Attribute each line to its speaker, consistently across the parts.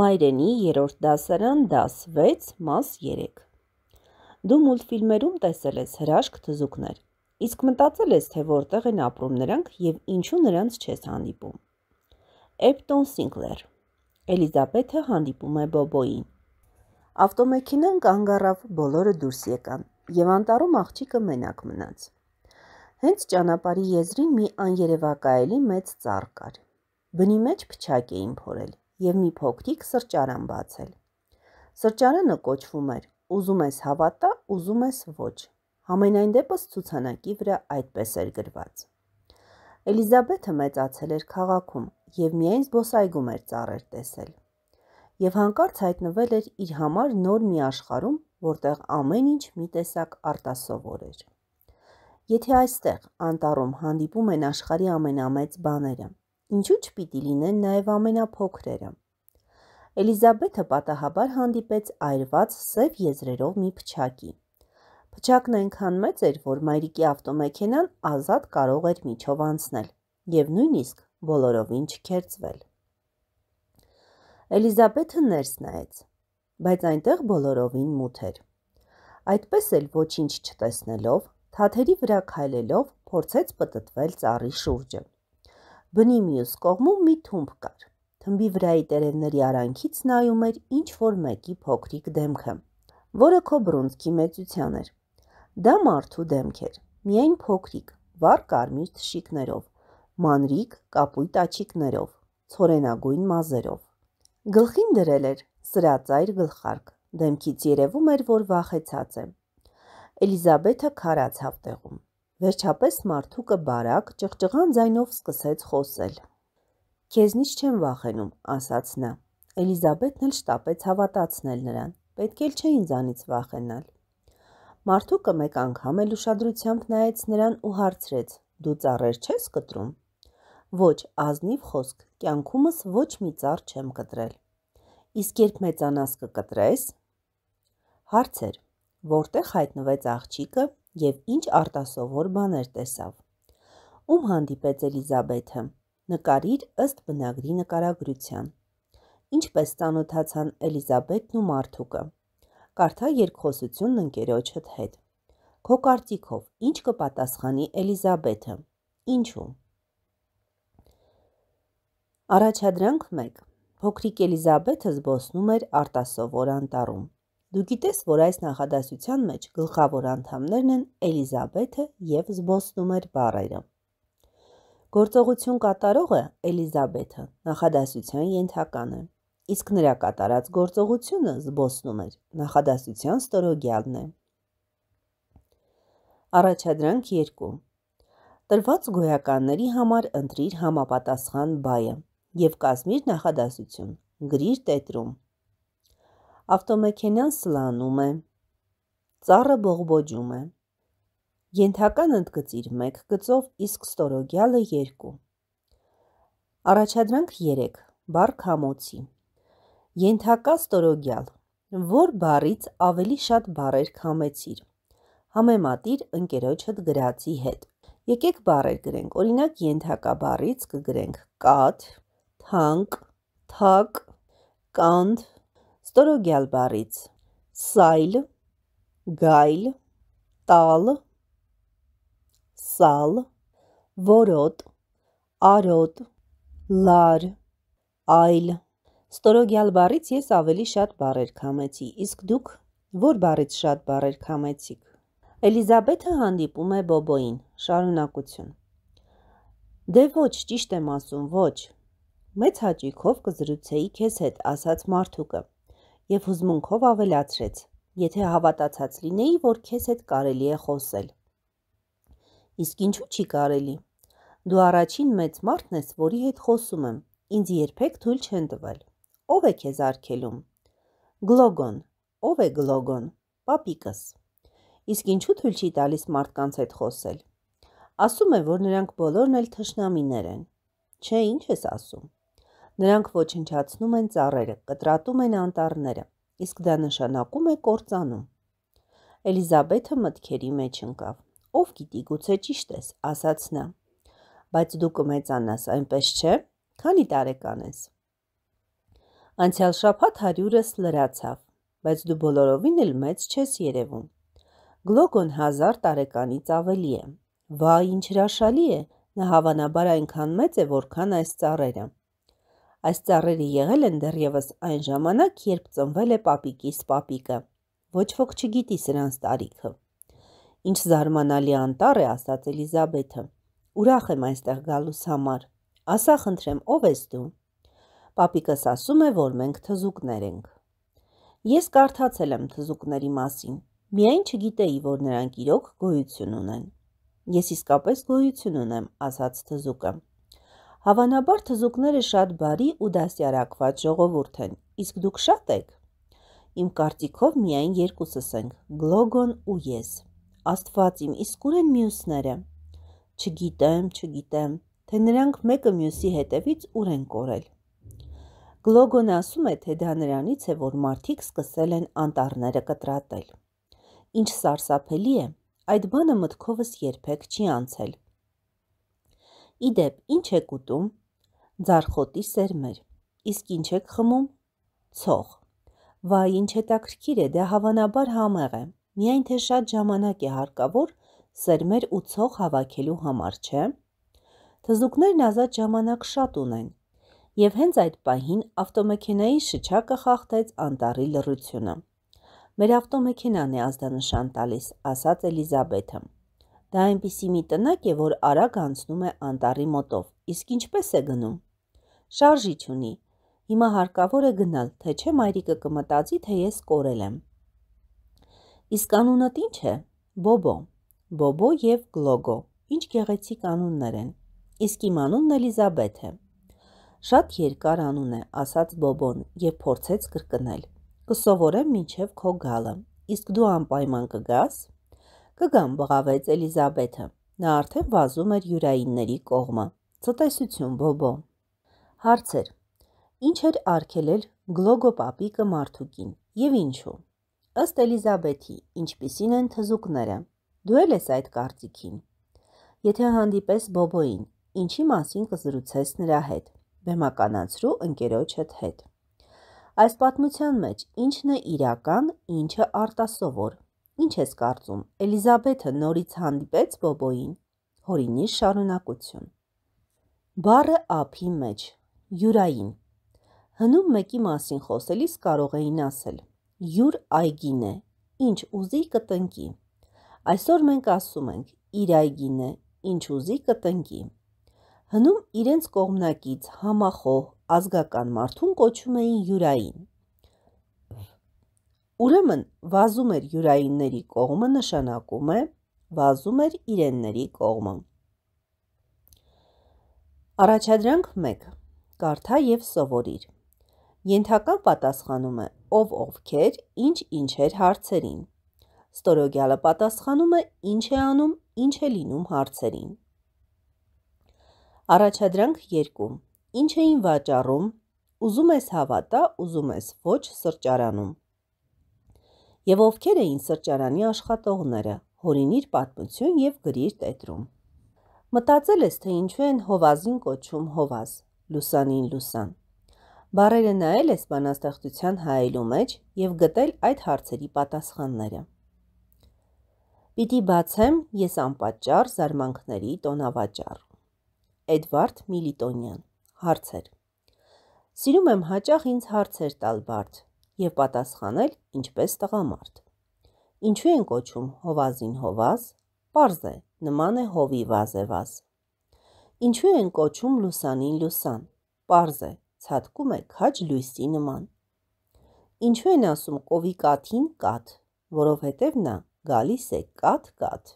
Speaker 1: Մայրենի երրորդ դասարան դաս 6 մաս 3 Դու մուլտֆիլմերում տեսել ես հրաշք թզուկներ, իսկ մտածել ես, թե որտեղ են ապրում նրանք և ինչու նրանց չես հանդիպում։ Էպտոն Սինկլեր Էլիզաբեթը հանդիպում է Բոբոյին։ Ավտոմեքենան կանգ առավ, բոլորը դուրս եկան, և անտառում աղջիկը մենակ մնաց։ Հենց ճանապարհի եզրին մի աներևակայելի մեծ ծառ կար։ Բնի մեջ փչակ էին փորել և մի փոքրիկ սրճարան բացել։ Սրճարանը կոչվում էր «Ուզում ես հավատա, ուզում ես ոչ»։ Համենայն դեպս ցուցանակի վրա այդպես էր գրված։ Էլիզաբեթը մեծացել էր քաղաքում և միայն զբոսայգում էր ծառեր տեսել։ Եվ հանկարծ հայտնվել էր իր համար նոր մի աշխարհում, որտեղ ամեն ինչ մի տեսակ արտասովոր էր։ Եթե այստեղ անտառում հանդիպում են աշխարհի ամենամեծ բաները, ինչու չպիտի լինեն նաև ամենափոքրերը։ Էլիզաբեթը պատահաբար հանդիպեց այրված սև եզրերով մի փչակի։ Փչակն այնքան մեծ էր, որ մայրիկի ավտոմեքենան ազատ կարող էր միջով անցնել եւ նույնիսկ բոլորովին չքերծվել։ Էլիզաբեթը ներս նայեց, բայց այնտեղ բոլորովին մութ էր։ Այդպես էլ ոչինչ չտեսնելով, թաթերի վրա քայլելով, փորձեց պտտվել ծառի շուրջը։ Բնի մյուս կողմում մի թումբ կար։ Թմբի վրայի տերևների արանքից նայում էր ինչ-որ մեկի փոքրիկ դեմքը, որը քո բռունցքի մեծության էր։ Դա մարդու դեմք էր, միայն փոքրիկ, վառ կարմիր թշիկներով, մանրիկ կապույտ աչիկներով, ցորենագույն մազերով։ Գլխին դրել էր սրածայր գլխարկ, դեմքից երևում էր, որ վախեցած է։ Էլիզաբեթը քարաց հավտեղում։ Վերջապես մարդուկը բարակ, ճղճղան ձայնով սկսեց խոսել։ Քեզնից չեմ վախենում, ասաց նա։ Էլիզաբեթն էլ շտապեց հավատացնել նրան։ Պետք էլ չէ ինձանից վախենալ։ Մարդուկը մեկ անգամ էլ ուշադրությամբ նայեց նրան ու հարցրեց. Դու ծառեր չես կտրում։ Ոչ, ազնիվ խոսք, կյանքումս ոչ մի ծառ չեմ կտրել։ Իսկ երբ մեծանաս կկտրես։ Հարցեր. Որտեղ հայտնվեց աղջիկը եւ ինչ արտասովոր բաներ տեսավ։ Ում հանդիպեց Էլիզաբեթը նկարիր ըստ բնագրի նկարագրության։ Ինչպես ծանոթացան Էլիզաբեթն ու Մարթուկը։ Կարդա երկխոսությունն ընկերոջդ հետ։ Քո կարծիքով ինչ կպատասխանի Էլիզաբեթը։ Ինչու։ Առաջադրանք 1։ Փոքրիկ Էլիզաբեթը զբոսնում էր արտասովոր անտառում։ Դու գիտես, որ այս նախադասության մեջ գլխավոր անդամներն են Էլիզաբեթը եւ զբոսնում էր բառերը։ Գործողություն կատարողը Էլիզաբեթը նախադասության ենթական է, իսկ նրա կատարած գործողությունը զբոսնում էր նախադասության ստորոգյալն է։ Առաջադրանք 2 Տրված գոյականների համար ընտրիր համապատասխան բայը եւ կազմիր նախադասություն։ Գրիր տետրում։ Ավտոմեքենան սլանում է։ Ծառը բողբոջում է։ Ենթական ընդգծիր 1 գծով, իսկ ստորոգյալը 2։ Առաջադրանք 3. Բառ քամոցի։ Ենթակա ստորոգյալ։ Որ բառից ավելի շատ բառեր քամեցիր։ Համեմատիր ընկերոջդ գրածի հետ։ Եկեք բառեր գրենք։ Օրինակ ենթակա բառից կգրենք կաթ, թանկ, թակ, կանդ, ստորոգյալ բառից սայլ, գայլ, տալ, սալ, որոտ, արոտ, լար, այլ։ Ստորոգյալ բառից ես ավելի շատ բառեր քամեցի, իսկ դուք որ բառից շատ բառեր քամեցիք։ Էլիզաբեթը հանդիպում է Բոբոին։ Շարունակություն։ Դե ոչ, ճիշտ եմ ասում, ոչ։ Մեծ հաճույքով կզրուցեի քեզ հետ, ասաց Մարթուկը, եւ հուզմունքով ավելացրեց. Եթե հավատացած լինեի, որ քեզ հետ կարելի է խոսել։ Իսկ ինչու չի կարելի։ Դու առաջին մեծ մարդն ես, որի հետ խոսում եմ։ Ինձ երբեք թույլ չեն տվել։ Ո՞վ է քեզ արգելում։ Գլոգոն։ Ո՞վ է Գլոգոն։ Պապիկս։ Իսկ ինչու թույլ չի տալիս մարդկանց հետ խոսել։ Ասում է, որ նրանք բոլորն էլ թշնամիներ են։ Չէ, ինչ ես ասում։ Նրանք ոչնչացնում են ծառերը, կտրատում են անտառները, իսկ դա նշանակում է կործանում։ Էլիզաբեթը մտքերի մեջ ընկավ։ Ով գիտի, գուցե ճիշտ ես, ասաց նա։ Բայց դու կմեծանաս, այնպես չէ։ Քանի տարեկան ես։ Անցյալ շաբաթ հարյուրս լրացավ, բայց դու բոլորովին էլ մեծ չես երևում։ Գլոգոն հազար տարեկանից ավելի է։ Վա, ինչ հրաշալի է, նա հավանաբար այնքան մեծ է, որքան այս ծառերը։ Այս ծառերը եղել են դեռևս այն ժամանակ, երբ ծնվել է պապիկիս պապիկը։ Ոչ ոք չգիտի սրանց տարիքը։ Ինչ զարմանալի անտառ է, ասաց Էլիզաբեթը։ Ուրախ եմ այստեղ գալուս համար։ Ասա խնդրեմ, ով ես դու։ Պապիկս ասում է, որ մենք թզուկներ ենք։ Ես կարդացել եմ թզուկների մասին, միայն չգիտեի, որ նրանք իրոք գոյություն ունեն։ Ես իսկապես գոյություն ունեմ, ասաց թզուկը։ Հավանաբար թզուկները շատ բարի ու դասյարակված ժողովուրդ են, իսկ դուք շատ եք։ Իմ կարծիքով միայն երկուսս ենք՝ Գլոգոն ու ես։ Աստված իմ, իսկ ուր են մյուսները։ Չգիտեմ, չգիտեմ, թե նրանք մեկը մյուսի հետևից ուր են կորել։ Գլոգոն ասում է, թե դա նրանից է, որ մարդիկ սկսել են անտառները կտրատել։ Ինչ սարսափելի է, այդ բանը մտքովս երբեք չի անցել։ Իդեպ, ինչ եք ուտում։ Ձարխոտի սերմեր։ Իսկ ինչ եք խմում։ Ցող։ Վայ, ինչ հետաքրքիր է, դա հավանաբար համեղ է։ Միայն թե շատ ժամանակ է հարկավոր սերմեր ու ցող հավաքելու համար, չէ՞։ Թզուկներն ազատ ժամանակ շատ ունեն, Եվ հենց այդ պահին ավտոմեքենայի շչակը խախտեց անտառի լռությունը։ Մեր ավտոմեքենան է ազդանշան տալիս, ասաց Էլիզաբեթը։ Դա այնպիսի մի տնակ է, որ արագ անցնում է անտառի մոտով։ Իսկ ինչպես է գնում։ Շարժիչ ունի։ Հիմա հարկավոր է գնալ, թե չէ մայրիկը կմտածի, թե ես կորել եմ։ Իսկ անունդ ինչ է։ Բոբո։ Բոբո եւ Գլոգո։ Ինչ գեղեցիկ անուններ են։ Իսկ իմ անունն Էլիզաբեթ է։ Շատ երկար անուն է, ասաց Բոբոն եւ փորձեց կրկնել։ Կսովորեմ մինչև քո գալը։ Իսկ դու անպայման կգաս։ Կգամ, բղավեց Էլիզաբեթը։ Նա արդեն վազում էր յուրայինների կողմը։ Ցտեսություն, Բոբո։ Հարցեր։ Ինչ էր արկելել Գլոգո պապիկը Մարթուկին եւ ինչու։ Ըստ Էլիզաբեթի, ինչպիսին են թզուկները։ Դու էլ ես այդ կարծիքին։ Եթե հանդիպես Բոբոին, ինչի մասին կզրուցես նրա հետ բեմականացրու ընկերոջդ հետ։ Այս պատմության մեջ ինչն է իրական, ինչը արտասովոր։ Ինչ ես կարծում, Էլիզաբեթը նորից հանդիպեց Բոբոին։ Հորինի շարունակություն։ Բառը ափի մեջ, յուրային։ Հնում մեկի մասին խոսելիս կարող էին ասել. յուր այգին է, ինչ ուզի կտնկի։ Այսօր մենք ասում ենք՝ իր այգին է, ինչ ուզի կտնկի հնում իրենց կողմնակից համախոհ ազգական մարդուն կոչում էին յուրային։ Ուրեմն վազում էր յուրայինների կողմը նշանակում է վազում էր իրենների կողմը։ Առաջադրանք 1. Կարդա եւ սովորիր։ Ենթական պատասխանում է ով ովքեր, ինչ ինչեր հարցերին։ Ստորոգյալը պատասխանում է ինչ է անում, ինչ է լինում հարցերին։ Առաջադրանք 2. Ինչ էին վաճառում, ուզում ես հավատա, ուզում ես ոչ սրճարանում։ Եվ ովքեր էին սրճարանի աշխատողները, հորինիր պատմություն եւ գրիր տետրում։ Մտածել ես, թե ինչու են հովազին կոչում հովազ, լուսանին լուսան։ Բարերը նայել ես բանաստեղծության հայելու մեջ եւ գտել այդ հարցերի պատասխանները։ Պիտի բացեմ ես անպատճառ զարմանքների տոնավաճառ։ Էդվարդ Միլիտոնյան Հարցեր. Սիրում եմ հաճախ ինձ հարցեր տալ բարդ եւ պատասխանել ինչպես տղամարդ։ Ինչու են կոչում հովազին հովազ։ Պարզ է, նման է հովի վազեվազ։ Ինչու են կոչում լուսանին լուսան։ Պարզ է, ցածկում է քաջ լույսի նման։ Ինչու են ասում կովի կաթին կաթ, որովհետև նա գալիս է կաթ-կաթ։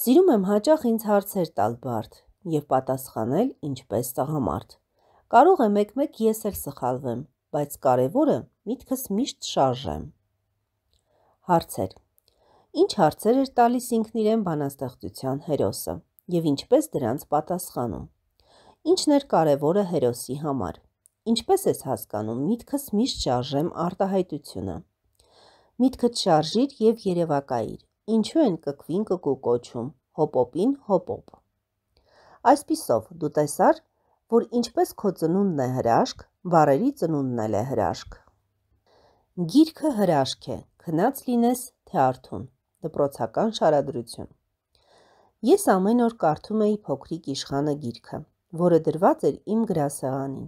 Speaker 1: Սիրում եմ հաճախ ինձ հարցեր տալ բարդ եւ պատասխանել ինչպես տղամարդ։ Կարող է մեկ-մեկ ես էլ սխալվեմ, բայց կարևորը միտքս միշտ շարժեմ։ Հարցեր։ Ինչ հարցեր էր տալիս ինքն իրեն բանաստեղծության հերոսը եւ ինչպես դրանց պատասխանում։ Ինչն էր կարևորը հերոսի համար։ Ինչպես ես հասկանում միտքս միշտ շարժեմ արտահայտությունը։ Միտքդ շարժիր եւ երևակայիր Ինչու են կկվին կկու կոչում, հոպոպին հոպոպ։ Այսպիսով, դու տեսար, որ ինչպես քո ծնունդն է հրաշք, Բարերի ծնունդն է հրաշք։ Գիրքը հրաշք է, քնած լինես թե արթուն։ Դպրոցական շարադրություն։ Ես ամեն օր կարդում էի փոքրիկ իշխանը գիրքը, որը դրված էր իմ գրասեղանին։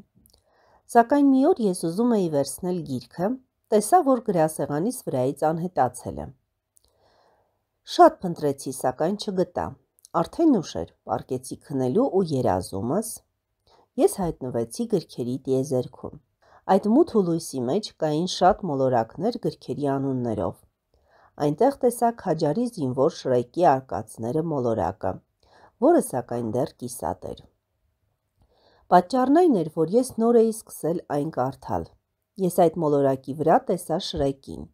Speaker 1: Սակայն մի օր ես ուզում էի վերցնել գիրքը, տեսա, որ գրասեղանիս վրայից անհետացել է։ Շատ փնտրեցի, սակայն չգտա։ Արդեն ուշ էր, պարկեցի քնելու ու երազումս, ես հայտնվեցի գրքերի տիեզերքում։ Այդ մութ ու լույսի մեջ կային շատ մոլորակներ գրքերի անուններով։ Այնտեղ տեսա քաջարի զինվոր Շրեկի արկածները մոլորակը, որը սակայն դեռ կիսատ էր։ Պատճառն այն էր, որ ես նոր էի սկսել այն կարդալ։ Ես այդ մոլորակի վրա տեսա Շրեկին։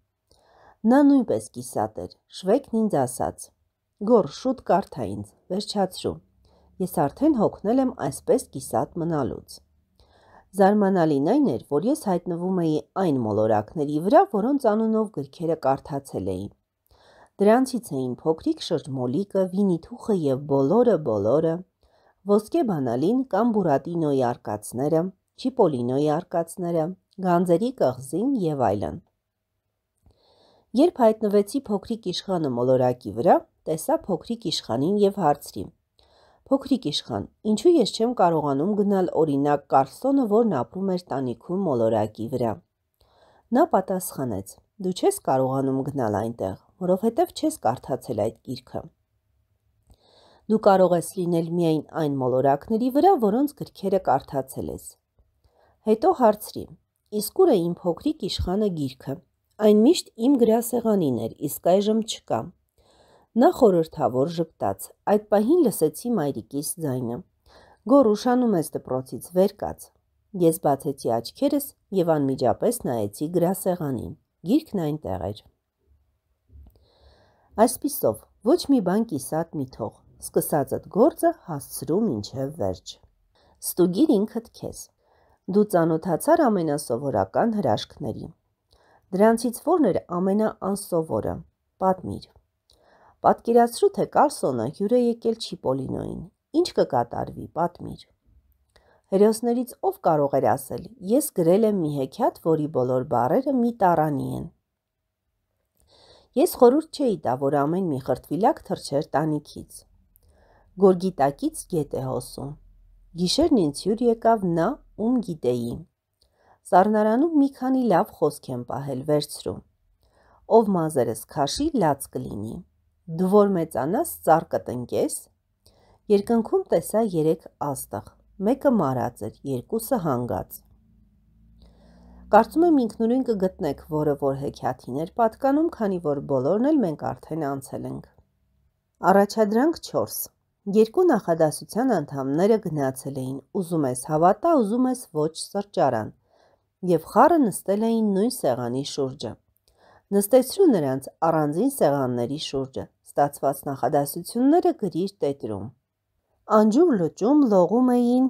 Speaker 1: Նա նույնպես կիսատ էր։ Շվեկն ինձ ասաց. «Գոր, շուտ կարդա ինձ, վերջացրու։ Ես արդեն հոգնել եմ այսպես կիսատ մնալուց»։ Զարմանալին այն էր, որ ես հայտնվում էի այն մոլորակների վրա, որոնց անունով գրքերը կարդացել էի։ Դրանցից էին փոքրիկ շրջմոլիկը, Վինիթուխը եւ բոլորը բոլորը, ոսկե բանալին կամ Բուրատինոյի արկածները, Չիպոլինոյի արկածները, Գանձերի կղզին եւ այլն։ Երբ հայտնվեցի փոքրիկ իշխանը մոլորակի վրա, տեսա փոքրիկ իշխանին եւ հարցրի. Փոքրիկ իշխան, ինչու ես չեմ կարողանում գնալ օրինակ Կարսոնը, որն ապրում էր տանիքում մոլորակի վրա։ Նա պատասխանեց. Դու չես կարողանում գնալ այնտեղ, որովհետև չես կարդացել այդ գիրքը։ Դու կարող ես լինել միայն այն մոլորակների վրա, որոնց գրքերը կարդացել ես։ Հետո հարցրի. Իսկ ուր է իմ փոքրիկ իշխանը գիրքը։ Այն միշտ իմ գրասեղանին էր, իսկ այժմ չկա։ Նա խորհրդավոր ժպտաց։ Այդ պահին լսեցի մայրիկիս ձայնը։ Գոր ուշանում ես դպրոցից, վեր կաց։ Ես բացեցի աչքերս եւ անմիջապես նայեցի գրասեղանին։ Գիրքն այնտեղ էր։ Այսպիսով, ոչ մի բան կիսատ մի թող, սկսածդ գործը հասցրու մինչև վերջ։ Ստուգիր ինքդ քեզ։ Դու ծանոթացար ամենասովորական հրաշքների։ Դրանցից որն էր ամենաանսովորը։ Պատմիր։ Պատկերացրու, թե Կարսոնը հյուր է եկել Չիպոլինոին։ Ինչ կկատարվի, պատմիր։ Հերոսներից ով կարող էր ասել. Ես գրել եմ մի հեքիաթ, որի բոլոր բառերը մի տառանի են։ Ես խորհուրդ չէի տա, որ ամեն մի խրտվիլակ թռչեր տանիքից։ Գորգիտակից գետ է հոսում։ Գիշերն ինձ հյուր եկավ նա, ում գիտեի։ Սառնարանում մի քանի լավ խոսք եմ պահել վերցրու։ Ով մազերս քաշի, լաց կլինի։ Դու որ մեծանաս, ծառ կտնկես։ Երկնքում տեսա երեք աստղ։ Մեկը մարած էր, երկուսը հանգած։ Կարծում եմ ինքնուրույն կգտնեք, որը որ հեքիաթին էր պատկանում, քանի որ բոլորն էլ մենք արդեն անցել ենք։ Առաջադրանք 4 Երկու նախադասության անդամները գնացել էին, ուզում ես հավատա, ուզում ես ոչ սրճարան, եւ խառը նստել էին նույն սեղանի շուրջը։ Նստեցրու նրանց առանձին սեղանների շուրջը։ Ստացված նախադասությունները գրիր տետրում։ Անջուր լճում լողում էին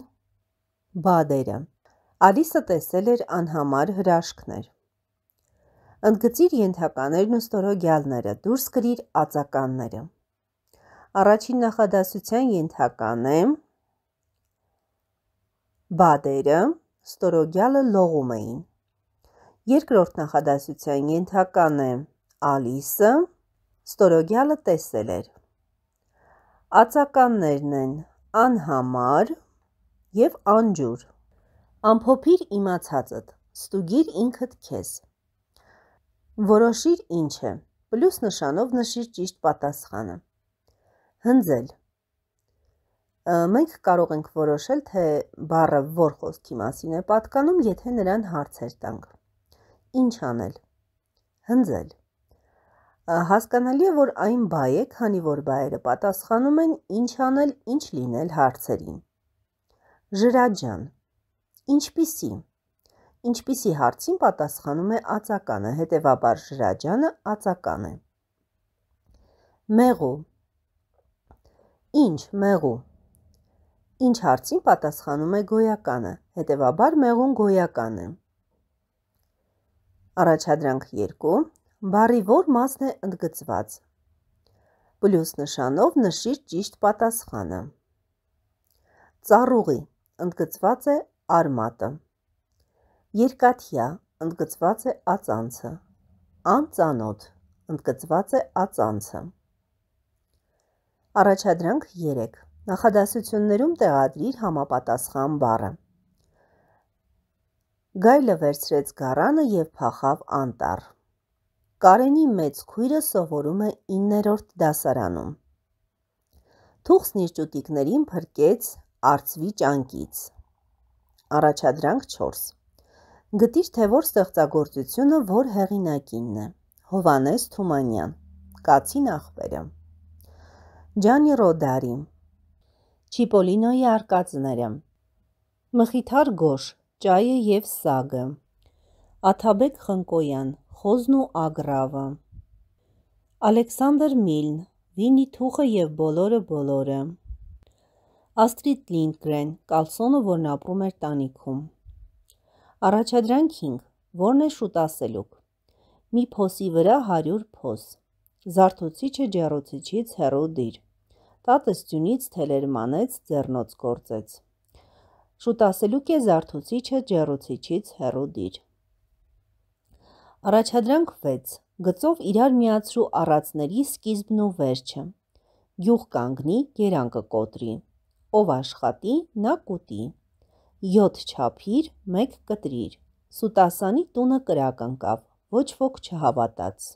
Speaker 1: բադերը։ Ալիսը տեսել էր անհամար հրաշքներ։ Ընդգծիր ենթականերն ու ստորոգյալները, դուրս գրիր ածականները։ Առաջին նախադասության ենթական է բադերը, ստորոգյալը լողում էին։ Երկրորդ նախադասության ենթական է Ալիսը, ստորոգյալը տեսել էր։ Ածականներն են անհամար եւ անջուր։ Ամփոփիր իմացածդ, ստուգիր ինքդ քեզ։ Որոշիր ինչ է, պլյուս նշանով նշիր ճիշտ պատասխանը։ Հնձել։ Մենք կարող ենք որոշել, թե բառը որ խոսքի մասին է պատկանում, եթե նրան հարցեր տանք։ Ինչ անել։ Հնձել։ Հասկանալի է, որ այն բայ է, քանի որ բայերը պատասխանում են ինչ անել, ինչ լինել հարցերին։ Ժրաջան Ինչպիսի։ Ինչպիսի հարցին պատասխանում է ածականը, հետևաբար ժրաջանը ածական է։ Մեղու։ Ինչ մեղու։ Ինչ հարցին պատասխանում է գոյականը, հետևաբար մեղուն գոյական է։ Առաջադրանք 2. Բարի որ մասն է ընդգծված։ Պլյուս նշանով նշիր ճիշտ պատասխանը։ Ծառուղի ընդգծված է արմատը։ Երկաթյա ընդգծված է ածանցը, անծանոթ ընդգծված է ածանցը։ Առաջադրանք 3. Նախադասություններում տեղադրիր համապատասխան բառը։ Գայլը վերցրեց գարանը եւ փախավ անտառ։ Կարենի մեծ քույրը սովորում է 9-րդ դասարանում։ Թուխսն իր ճուտիկներին փրկեց արծվի ճանկից։ Առաջադրանք 4. Գտիր թե որ ստեղծագործությունը որ հեղինակինն է։ Հովանես Թումանյան։ Կացին աղբերը։ Ջանի Ռոդարի։ Չիպոլինոյի արկածները։ Մխիթար Գոշ, Ճայը եւ Սագը։ Աթաբեկ Խնկոյան, Խոզն ու Ագրավը։ Ալեքսանդր Միլն, Վինի Թուխը եւ բոլորը բոլորը։ Աստրիդ Լինդգրեն, Կալսոնը, որն ապրում էր տանիքում։ Առաջադրանք 5. Որն է շուտասելուկ։ Մի փոսի վրա 100 փոս։ Զարթուցիչը ջեռոցիչից հեռու դիր։ Տատս ձյունից թելեր մանեց, ձեռնոց գործեց։ Շուտասելուկ է զարթուցիչը ջեռոցիչից հեռու դիր։ Առաջադրանք 6. Գծով իրար միացրու առածների սկիզբն ու վերջը։ Գյուղ կանգնի, գերանքը կոտրի։ Ով աշխատի, նա կուտի. Յոթ չափիր, մեկ կտրիր։ Սուտասանի տունը կրակ ընկավ, ոչ ոք չհավատաց։